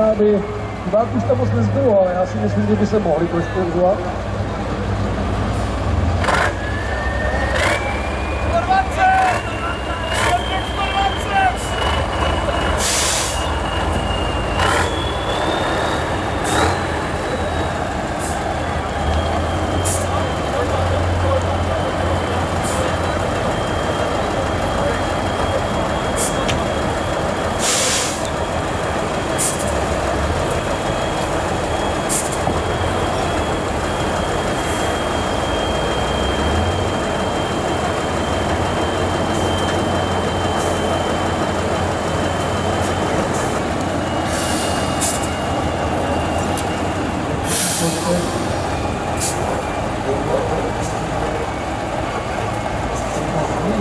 možná by diváků už tam moc nezbylo, ale já si myslím, že by se mohli trošku ozvat.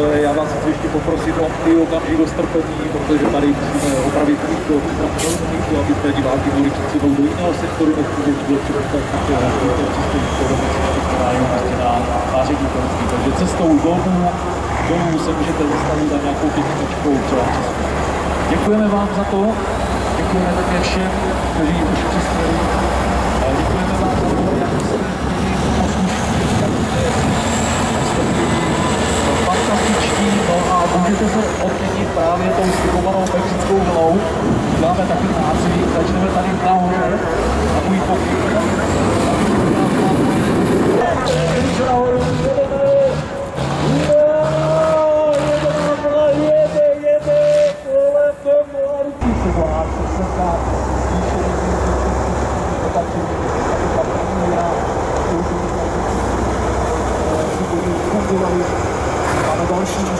já vás chci ještě poprosit o ty okamžik o strpení, protože tady musíme opravit připravit místo, aby jsme diváky mohli přesunout do jiného sektoru, než bude bylo připravit to prostě. Takže cestou dolů, dolů se můžete zastavit za nějakou pětničkou třeba Děkujeme vám za to, děkujeme také všem, kteří už přispěli. emotional.